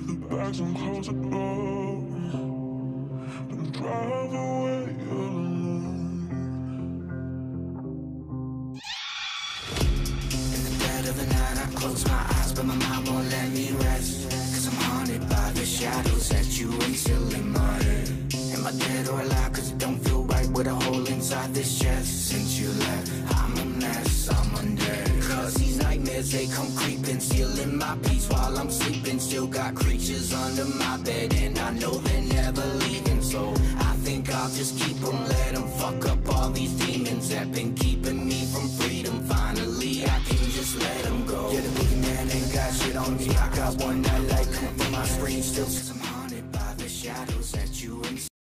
close the door and drive away alone. In the dead of the night, I close my eyes, but my mind won't let me rest. Cause I'm haunted by the shadows that you ain't still in my head. Am I dead or alive? Cause it don't feel right with a hole inside this chest. Since you left, I'm a mess, I'm undead. Cause these nightmares, they come creeping, stealing my peace while I'm sleeping. Still got creatures under my bed, and I know they're never leaving. So I think I'll just keep them, let them fuck up all these demons that been keeping me from freedom. Finally, I can just let them go. Yeah, the boogeyman ain't got shit on me. I got one that light coming from my screen still. Cause I'm haunted by the shadows that you